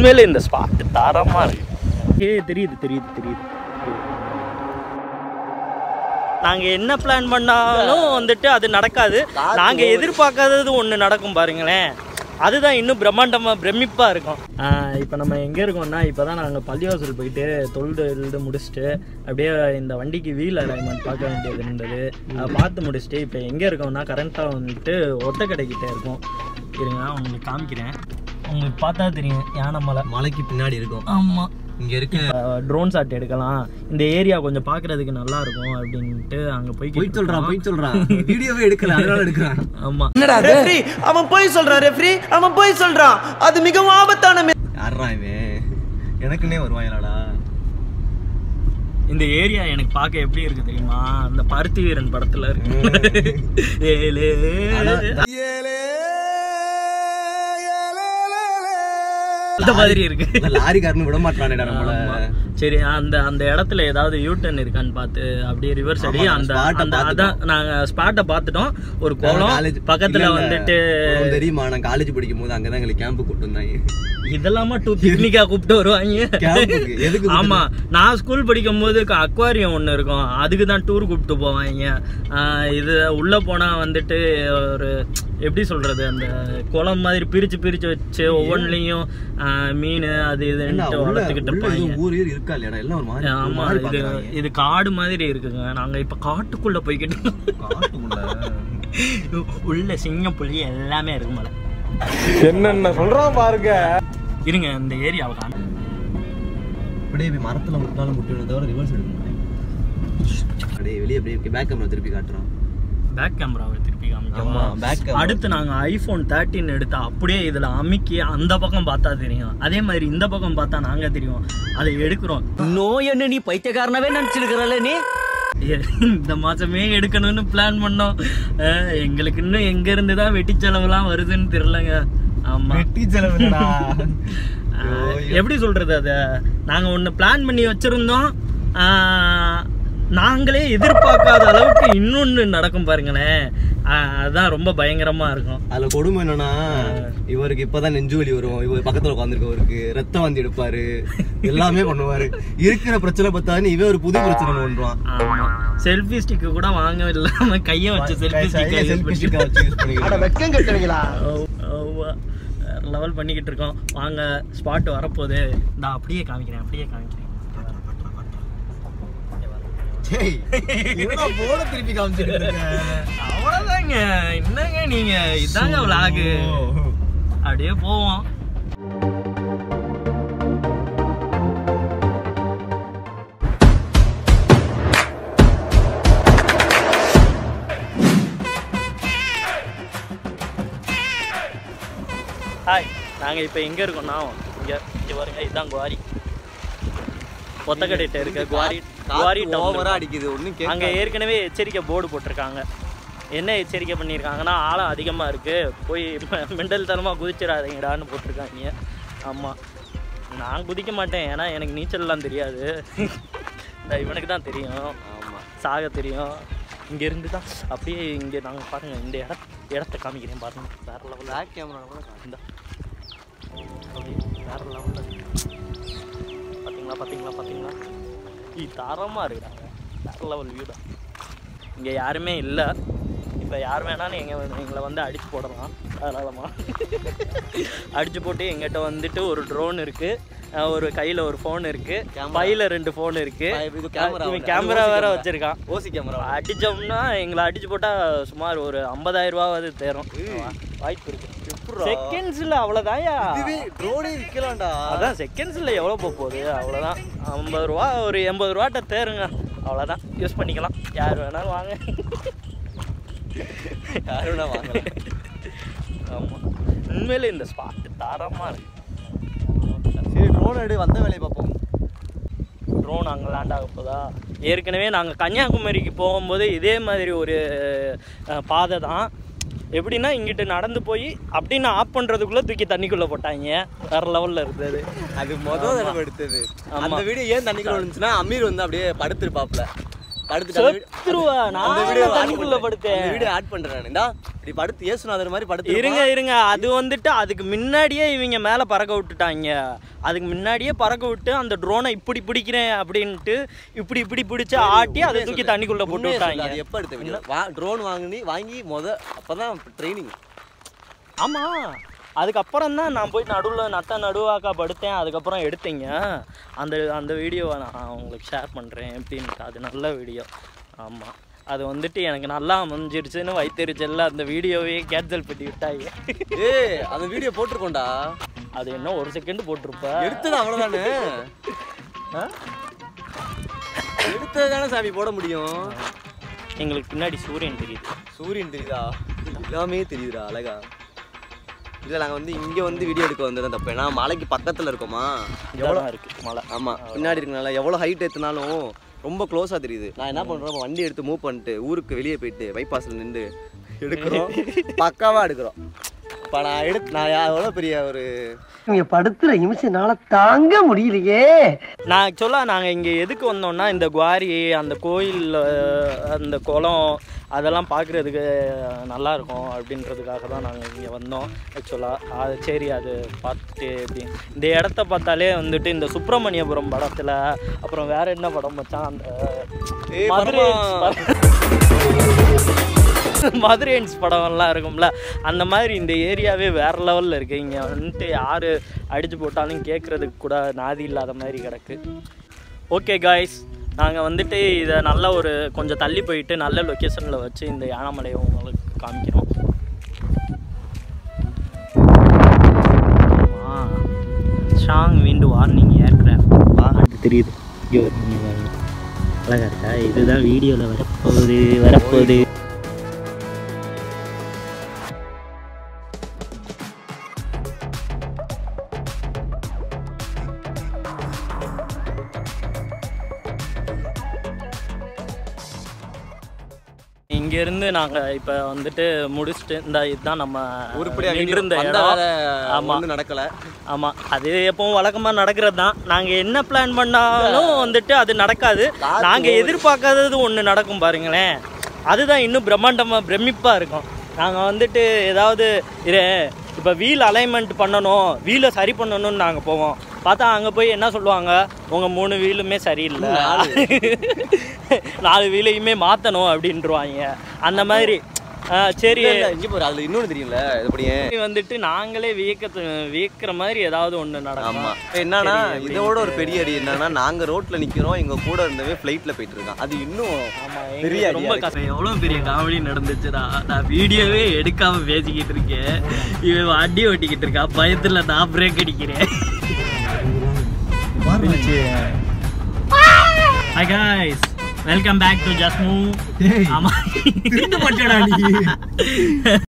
உண்மையிலே இந்த ஸ்பாட் தரமா இருக்கு. ஏ தெரியுது தெரியுது தெரியுது. நாங்க என்ன பிளான் பண்ணாலும் வந்துட்டு அது நடக்காது. நாங்க எதிர்பார்க்காதது ஒண்ணு நடக்கும் பாருங்களேன். அதுதான் இன்னும் பிரம்மாண்டமா பிரமிப்பா இருக்கும். இப்போ நம்ம எங்க இருக்கோம்னா இப்பதான் நாங்க பள்ளிவாசல் போயிட்டு தொழுது எழுது முடிச்சுட்டு அப்படியே இந்த வண்டிக்கு வீல் அலைன்மெண்ட் பார்க்க வேண்டியது இருந்தது. பார்த்து முடிச்சுட்டு இப்போ எங்க இருக்கோம்னா கரண்ட்டாக வந்துட்டு ஒத்தக்கடைக்கிட்ட இருக்கோம். இருங்க உங்களுக்கு காமிக்கிறேன். உங்களுக்கு பார்த்தா தெரியும் யானை மலை. மலைக்கு பின்னாடி இருக்கும். ஆமாம் இங்க இருக்க ட்ரோன் ஷாட் எடுக்கலாம். இந்த ஏரியா கொஞ்சம் பார்க்கறதுக்கு நல்லா இருக்கும் அப்படின்ட்டு அங்கே போய் போய் சொல்றான் போய் சொல்றான் வீடியோவே எடுக்கல அதனால எடுக்கிறான். ஆமாம் ரெஃப்ரி அவன் போய் சொல்றான் ரெஃப்ரி அவன் போய் சொல்றான் அது மிகவும் ஆபத்தான யாரா இவன்? எனக்குன்னே வருவாங்களாடா இந்த ஏரியா எனக்கு பார்க்க எப்படி இருக்கு தெரியுமா? அந்த பருத்தி வீரன் படத்துல இருக்கு. ஏலே. இந்த மாதிரி இருக்கு. லாரிக்காரனு விட மாட்டானேடா நம்மள. சரி அந்த அந்த இடத்துல ஏதாவது யூ டர்ன் இருக்கான்னு பார்த்து அப்படியே ரிவர்ஸ் அடி அந்த அந்த அதான் நாங்க ஸ்பாட்டை பார்த்துட்டோம். ஒரு college- பக்கத்துல. வந்துட்டு தெரியுமா? நான் காலேஜ் படிக்கும் போது அங்கதான் எங்களுக்கு கேம்ப் கூட்டு வந்தாங்க. இதெல்லாமா டூ பிக்னிக்கா கூப்பிட்டு வருவாங்க? ஆமா. நான் ஸ்கூல் படிக்கும் போது அக்வாரியம் ஒன்று இருக்கும். அதுக்கு தான் டூர் கூப்பிட்டு போவாங்க. இது உள்ள போனா வந்துட்டு ஒரு எப்படி சொல்றது அந்த குளம் மாதிரி பிரிச்சு பிரிச்சு வச்சு ஒவ்வொன்றுலையும் மீன் அது இதுன்ட்டு வளர்த்துக்கிட்டு இருப்பாங்க. ஊர் ஊர் இருக்கா இல்லையாடா எல்லாம் ஒரு மாதிரி ஒரு ஆமா மாதிரி இது. இது காடு மாதிரி இருக்குங்க. நாங்க இப்ப காட்டுக்குள்ள போய்கிட்டு உள்ள சிங்கம் புலி எல்லாமே இருக்கு மேல. என்னென்ன சொல்றான் பாருங்க. இருங்க இந்த ஏரியாவை காண. அப்படியே மரத்துல முட்டினாலும் முட்டினதை தவிர ரிவர்ஸ் எடுக்க அப்படியே வெளியே அப்படியே பேக் கேமரா திருப்பி காட்டுறான். பேக் கேமராவை திருப்பி கேமரா அடுத்து நாங்க ஐபோன் தேர்ட்டின் எடுத்தா அப்படியே இதுல அமுக்கி அந்த பக்கம் பார்த்தா தெரியும். அதே மாதிரி இந்த பக்கம் பார்த்தா நாங்க தெரியும். அதை எடுக்கிறோம். நோய் என்ன நீ பைத்தியக்காரனவே நினைச்சிருக்கிறல்ல நீ? இந்த மாசமே எடுக்கணும்னு பிளான் பண்ணோம். எங்களுக்கு இன்னும் எங்க இருந்து தான் வெட்டி செலவுலாம் வருதுன்னு தெரியலங்க. ஆமா. வெட்டி செலவுடா அஹ், எப்படி சொல்றது அத? நாங்க ஒண்ணு பிளான் பண்ணி வச்சிருந்தோம். நாங்களே எதிர்பார்க்காத அளவுக்கு இன்னொன்னு நடக்கும் பாருங்களேன் அஹ், அதான் ரொம்ப பயங்கரமா இருக்கும். அதுல கொடுமை என்னன்னா இவருக்கு இப்பதான் நெஞ்சு வலி வரும். இவர் பக்கத்துல உட்காந்துருக்கவருக்கு ரத்தம் வந்து எடுப்பாரு. எல்லாமே பண்ணுவாரு. இருக்கிற பிரச்சனை பார்த்தான்னு இவன் ஒரு புது பிரச்சனை பண்றான். ஆமா. செல்ஃபி ஸ்டிக் கூட வாங்க இல்லாம கைய வச்சு செல்ஃபி செல்ஃபி ஸ்டிக் வச்சு யூஸ் பண்ணிக்கலாம் லெவல் பண்ணிக்கிட்டு இருக்கோம். வாங்க ஸ்பாட் வரப்போகுது. நான் அப்படியே காமிக்கிறேன் அப்படியே காமிக்கிறேன். போட திருப்பி காமிச்சிருக்க அவ்வளவுதாங்க. என்னங்க நீங்க? இதாங்க விளாகு அப்படியே போவோம். ஹாய் நாங்கள் இப்போ எங்கே இருக்கோம்னா இங்கே இங்கே பாருங்க இதுதான் குவாரி. ஒத்தக்கடைட்ட இருக்க குவாரி. குவாரி ஓவரா டவுன் அடிக்குது ஒண்ணும் அங்கே ஏற்கனவே எச்சரிக்கை போர்டு போட்டிருக்காங்க. என்ன எச்சரிக்கை பண்ணியிருக்காங்கன்னா ஆழம் அதிகமாக இருக்குது போய் மெண்டல் தனமாக குதிச்சிடாதீங்கடான்னு போட்டிருக்காங்க. ஆமாம் நான் குதிக்க மாட்டேன் ஏன்னா எனக்கு நீச்சல்லாம் தெரியாது. இந்த இவனுக்கு தான் தெரியும். ஆமா. சாக தெரியும். இங்கேருந்து தான். அப்படியே இங்கே நாங்கள் பாருங்கள் இந்த இட இடத்த காமிக்கிறேன் பாருங்க. வேற லெவலில் பேக் கேமரா கூட இந்த. வேற லெவலில் பார்த்தீங்களா பார்த்தீங்களா பார்த்தீங்களா தரமாக இருக்கிறாங்க வேற லெவல் வியூ தான். இங்கே யாருமே இல்லை. இப்போ யார் வேணாலும் எங்கள் எங்களை வந்து அடிச்சு போடலாம். தாராளமாக அடிச்சு போட்டு எங்கிட்ட வந்துட்டு ஒரு ட்ரோன் இருக்குது ஒரு கையில் ஒரு ஃபோன் இருக்குது பையில் ரெண்டு ஃபோன் இருக்குது camera கேமரா வேற. வச்சுருக்கான். ஓசி கேமரா அடிச்சோம்னா எங்களை அடிச்சு போட்டா சுமார் ஒரு 50000 ரூபாவது தேரும். வாய்ப்பு இருக்கு. செகண்ட்ஸ்ல அவ்வளோதான்யா இதுவே ட்ரோனே விக்கலாம்டா. அதான் செகண்ட்ஸ்ல எவ்வளோ போக போகுது? அவ்வளோதான் ஐம்பது ரூபா ஒரு எண்பது ரூபாட்ட தேருங்க. அவ்வளோதான் யூஸ் பண்ணிக்கலாம். யார் வேணாலும் வாங்க. யாரும் நான் வாங்கல ஆமாம் உண்மையிலே இந்த ஸ்பாட் தரமாக இருக்கு. சரி ட்ரோன் எடு வந்த வேலையை பார்ப்போம். ட்ரோன் அங்கே லேண்ட் ஆக போதா? ஏற்கனவே நாங்கள் கன்னியாகுமரிக்கு போகும்போது இதே மாதிரி ஒரு பாதை தான். எப்படின்னா இங்கிட்டு நடந்து போய் அப்படின்னு ஆஃப் பண்ணுறதுக்குள்ளே தூக்கி தண்ணிக்குள்ளே போட்டாங்க. வேற லெவலில் இருந்தது. அது மொதல் தடவை எடுத்தது. அந்த வீடியோ ஏன் தண்ணிக்குள்ள இருந்துச்சுன்னா அமீர் வந்து அப்படியே படுத்திருப்பாப்ல அந்த நான் வீடியோ தண்ணிக்குள்ள படுத்தேன்? வீடியோ ஆட் பண்றேன். இந்தா இப்படி படுத்து ஏசுநாதர் மாதிரி படுத்து இருங்க இருங்க. அது வந்துட்டு அதுக்கு முன்னாடியே இவங்க மேலே பறக்க விட்டுட்டாங்க. அதுக்கு முன்னாடியே பறக்க விட்டு அந்த ட்ரோனை இப்படி பிடிக்கிறேன் அப்படின்ட்டு இப்படி இப்படி பிடிச்சு ஆட்டி அதை தூக்கி தண்ணிக்குள்ள போட்டு விட்டாங்க. அது எப்ப எடுத்த ட்ரோன் வாங்கி வாங்கி முத அப்பதான் ட்ரைனிங் ஆமா. அதுக்கப்புறம் தான் நான் போய் நடுவில் நட்ட நடுவாக்கா படுத்தேன். அதுக்கப்புறம் எடுத்தீங்க. அந்த அந்த வீடியோவை நான் உங்களுக்கு ஷேர் பண்ணுறேன் எப்படின்ட்டு அது நல்ல வீடியோ. ஆமாம் அது வந்துட்டு எனக்கு நல்லா அமைஞ்சிருச்சுன்னு வைத்தறிச்சல்ல. அந்த வீடியோவே கேன்சல் பண்ணி விட்டாங்க ஏய் அந்த வீடியோ போட்டிருக்கோண்டா அது என்ன ஒரு செகண்ட் போட்டிருப்ப? எடுத்தது அவ்வளவுதானே? ஆ? எடுத்தது தானே சாமி போட முடியும்? எங்களுக்கு பின்னாடி சூரியன் தெரியுது. சூரியன் தெரியுதா? எல்லாமே தெரியுதுடா அழகா. இல்ல நாங்க வந்து இங்க வந்து வீடியோ எடுக்க வந்தது தப்பு. ஏன்னா மலைக்கு பக்கத்துல இருக்கோமா? எவ்வளோ இருக்கு மழை ஆமா பின்னாடி இருக்கனால எவ்வளவு ஹைட் ஏத்துனாலும் ரொம்ப க்ளோஸா தெரியுது. நான் என்ன பண்றேன் வண்டி எடுத்து மூவ் பண்ணிட்டு ஊருக்கு வெளியே போயிட்டு பைபாஸ்ல நின்று எடுக்கிறோம். பக்காவா எடுக்கிறோம். இப்போ நான் எடுத்து நான் எவ்வளோ பெரிய ஒரு இவங்க படுத்துற நிமிஷம்னால தாங்க முடியலையே. நான் ஆக்சுவலாக நாங்கள் இங்கே எதுக்கு வந்தோம்னா இந்த குவாரி அந்த கோயில் அஹ், அந்த குளம் அதெல்லாம் பார்க்குறதுக்கு நல்லா இருக்கும் அப்படின்றதுக்காக தான் நாங்கள் இங்கே வந்தோம். ஆக்சுவலாக அது சரி அது பார்த்துட்டு எப்படி இந்த இடத்த பார்த்தாலே வந்துட்டு இந்த சுப்பிரமணியபுரம் படத்தில் அப்புறம் வேற என்ன படம் மச்சான்? அந்த மதுரை? மதுரைன்ஸ் படம்லாம் இருக்கும்ல அந்த மாதிரி இந்த ஏரியாவே வேற லெவலில் இருக்குது இங்கே வந்துட்டு யார் அடிச்சு போட்டாலும் கேட்குறதுக்கு கூட நாதி இல்லாத மாதிரி கிடக்கு. ஓகே காய்ஸ் நாங்கள் வந்துட்டு இதை நல்ல ஒரு கொஞ்சம் தள்ளி போயிட்டு நல்ல லொக்கேஷனில் வச்சு இந்த யானைமலையை உங்களுக்கு காமிக்கிறோம். ஸ்ட்ராங் விண்டு வார்னிங் ஏர்க்ராஃப்ட் அது தெரியுது. இங்கே அழகாக இருக்கா? இதுதான் வீடியோவில் வரப்போகுது வரப்போகுது. இங்கேருந்து நாங்கள் இப்போ வந்துட்டு முடிச்சுட்டு இந்த இதுதான் நம்ம உருப்படியா நின்றிருந்த வந்த இடம். ஆமாம் நடக்கல. ஆமாம் அது எப்பவும் வழக்கமாக நடக்கிறது தான் நாங்கள் என்ன பிளான் பண்ணாலும் வந்துட்டு அது நடக்காது. நாங்கள் எதிர்பார்க்காதது ஒன்று நடக்கும் பாருங்களேன். அதுதான் இன்னும் பிரம்மாண்டமாக பிரமிப்பாக இருக்கும். நாங்கள் வந்துட்டு ஏதாவது இரு இப்போ வீல் அலைன்மெண்ட் பண்ணணும் வீலை சரி பண்ணணும்னு நாங்கள் போவோம். பார்த்தா அங்கே போய் என்ன சொல்லுவாங்க? உங்கள் மூணு வீலுமே சரியில்லை. நாலு வீலையுமே மாற்றணும் அப்படின்ட்டுருவாங்க அந்த மாதிரி. சரி. இங்க பாரு அதுல இன்னொன்னு தெரியும்ல இது அப்படியே. வந்துட்டு நாங்களே வியக்க வியக்கிற மாதிரி ஏதாவது ஒன்று நடக்கும். என்னன்னா இதோட ஒரு பெரிய அடி என்னன்னா நாங்க ரோட்ல நிக்கிறோம் எங்க கூட இருந்தவே ஃபிளைட்ல போயிட்டு இருக்கான் அது இன்னும் பெரிய ரொம்ப. கஷ்டம். எவ்வளோ பெரிய காமெடி நடந்துச்சுடா. நான் வீடியோவே எடுக்காம பேசிக்கிட்டு இருக்கேன். இவன் வண்டி ஓட்டிக்கிட்டு இருக்கா பயத்துல நான் பிரேக் அடிக்கிறேன். Hi guys, welcome back to Just Move. Hey.